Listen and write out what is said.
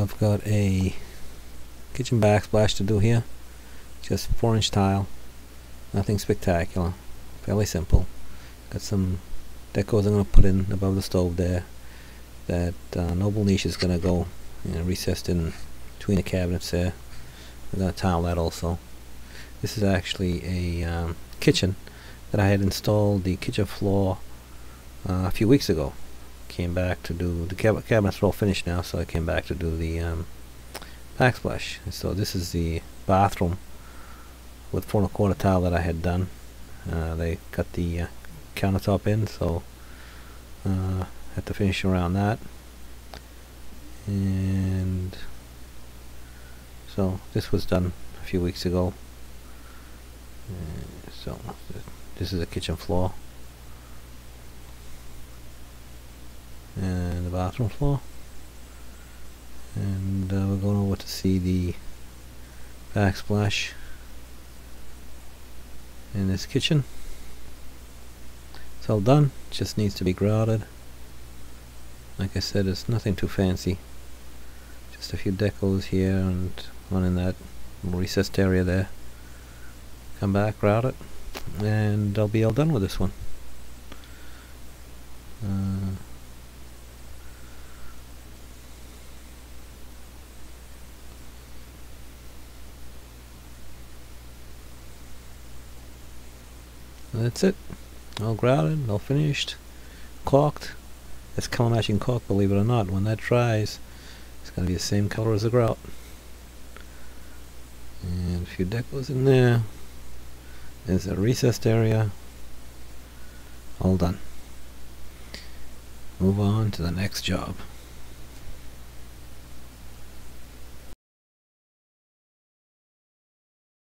I've got a kitchen backsplash to do here just 4 inch tile nothing spectacular fairly simple. Got some decos I'm going to put in above the stove there that uh, noble niche is going to go you know, recessed in between the cabinets there. We're going to tile that also. This is actually a um, kitchen that I had installed the kitchen floor uh, a few weeks ago came back to do the cab cabinets all finished now so I came back to do the um, backsplash. So this is the bathroom with four and a quarter tile that I had done. Uh, they cut the uh, countertop in so uh, had to finish around that. And so this was done a few weeks ago. Uh, so this is a kitchen floor and the bathroom floor. And uh, we're going over to see the backsplash in this kitchen. It's all done just needs to be grouted. Like I said it's nothing too fancy. Just a few decos here and one in that recessed area there. Come back grout it and I'll be all done with this one that's it. All grouted all finished caulked it's color matching caulk believe it or not. When that dries it's going to be the same color as the grout. And a few decals in there. There's a recessed area. All done. Move on to the next job